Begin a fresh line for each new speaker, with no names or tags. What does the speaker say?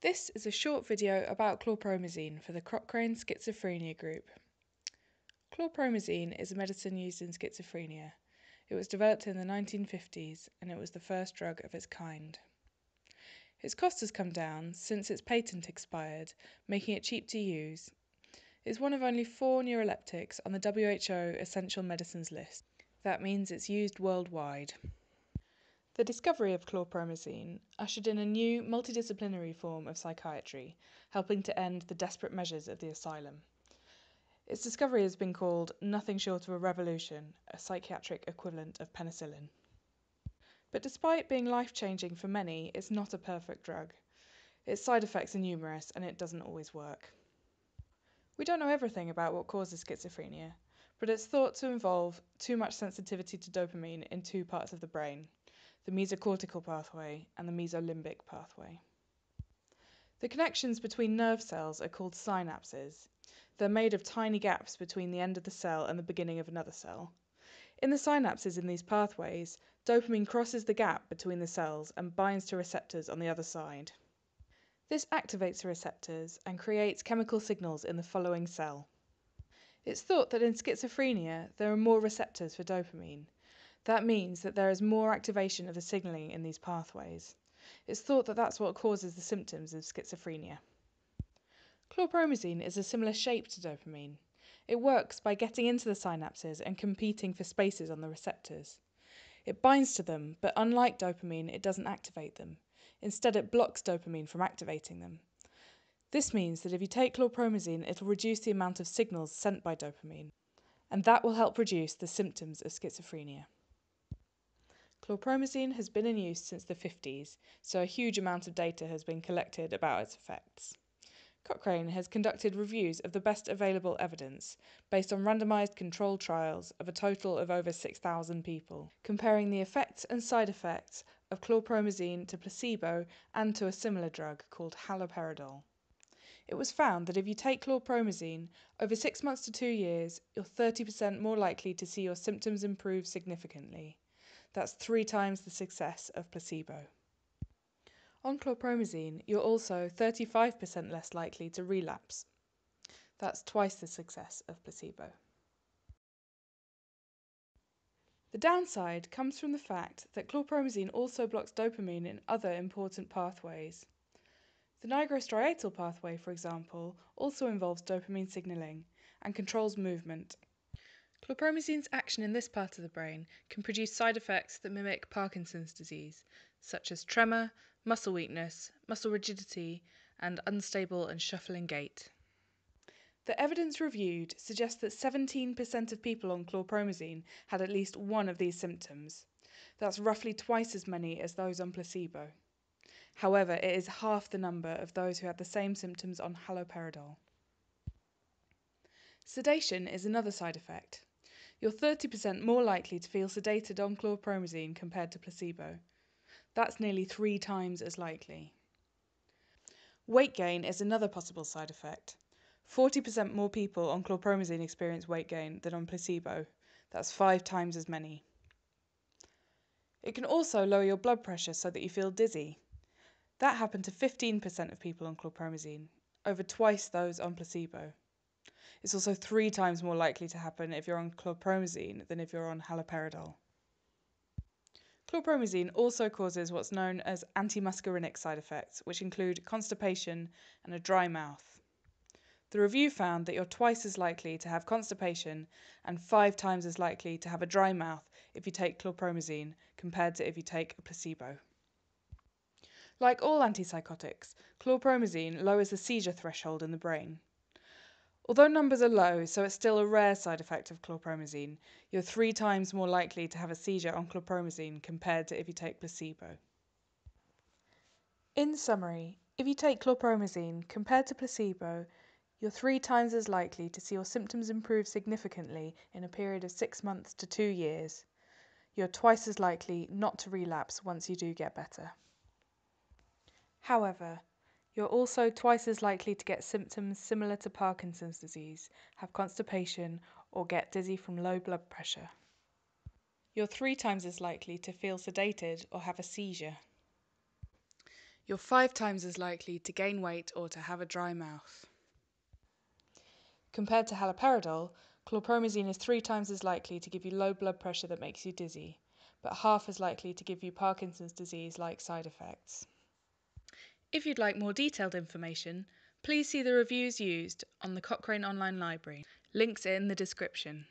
This is a short video about chlorpromazine for the Cochrane Schizophrenia Group. Chlorpromazine is a medicine used in schizophrenia. It was developed in the 1950s and it was the first drug of its kind. Its cost has come down since its patent expired, making it cheap to use. It's one of only four neuroleptics on the WHO Essential Medicines list. That means it's used worldwide. The discovery of chlorpromazine ushered in a new multidisciplinary form of psychiatry, helping to end the desperate measures of the asylum. Its discovery has been called nothing short of a revolution, a psychiatric equivalent of penicillin. But despite being life changing for many, it's not a perfect drug. Its side effects are numerous and it doesn't always work. We don't know everything about what causes schizophrenia, but it's thought to involve too much sensitivity to dopamine in two parts of the brain the mesocortical pathway and the mesolimbic pathway. The connections between nerve cells are called synapses. They're made of tiny gaps between the end of the cell and the beginning of another cell. In the synapses in these pathways, dopamine crosses the gap between the cells and binds to receptors on the other side. This activates the receptors and creates chemical signals in the following cell. It's thought that in schizophrenia there are more receptors for dopamine, that means that there is more activation of the signaling in these pathways. It's thought that that's what causes the symptoms of schizophrenia. Chlorpromazine is a similar shape to dopamine. It works by getting into the synapses and competing for spaces on the receptors. It binds to them, but unlike dopamine, it doesn't activate them. Instead, it blocks dopamine from activating them. This means that if you take chlorpromazine, it'll reduce the amount of signals sent by dopamine, and that will help reduce the symptoms of schizophrenia. Chlorpromazine has been in use since the 50s, so a huge amount of data has been collected about its effects. Cochrane has conducted reviews of the best available evidence based on randomized controlled trials of a total of over 6,000 people, comparing the effects and side effects of chlorpromazine to placebo and to a similar drug called haloperidol. It was found that if you take chlorpromazine over six months to two years, you're 30% more likely to see your symptoms improve significantly. That's three times the success of placebo. On chlorpromazine, you're also 35% less likely to relapse. That's twice the success of placebo. The downside comes from the fact that chlorpromazine also blocks dopamine in other important pathways. The nigrostriatal pathway, for example, also involves dopamine signaling and controls movement Chlorpromazine's action in this part of the brain can produce side effects that mimic Parkinson's disease, such as tremor, muscle weakness, muscle rigidity, and unstable and shuffling gait. The evidence reviewed suggests that 17% of people on chlorpromazine had at least one of these symptoms. That's roughly twice as many as those on placebo. However, it is half the number of those who had the same symptoms on haloperidol. Sedation is another side effect you're 30% more likely to feel sedated on chlorpromazine compared to placebo. That's nearly three times as likely. Weight gain is another possible side effect. 40% more people on chlorpromazine experience weight gain than on placebo. That's five times as many. It can also lower your blood pressure so that you feel dizzy. That happened to 15% of people on chlorpromazine, over twice those on placebo. It's also three times more likely to happen if you're on chlorpromazine than if you're on haloperidol. Chlorpromazine also causes what's known as antimuscarinic side effects, which include constipation and a dry mouth. The review found that you're twice as likely to have constipation and five times as likely to have a dry mouth if you take chlorpromazine compared to if you take a placebo. Like all antipsychotics, chlorpromazine lowers the seizure threshold in the brain. Although numbers are low, so it's still a rare side effect of chlorpromazine, you're three times more likely to have a seizure on chlorpromazine compared to if you take placebo. In summary, if you take chlorpromazine compared to placebo, you're three times as likely to see your symptoms improve significantly in a period of six months to two years. You're twice as likely not to relapse once you do get better. However, you're also twice as likely to get symptoms similar to Parkinson's disease, have constipation, or get dizzy from low blood pressure. You're three times as likely to feel sedated or have a seizure. You're five times as likely to gain weight or to have a dry mouth. Compared to haloperidol, chlorpromazine is three times as likely to give you low blood pressure that makes you dizzy, but half as likely to give you Parkinson's disease like side effects. If you'd like more detailed information, please see the reviews used on the Cochrane Online Library. Links are in the description.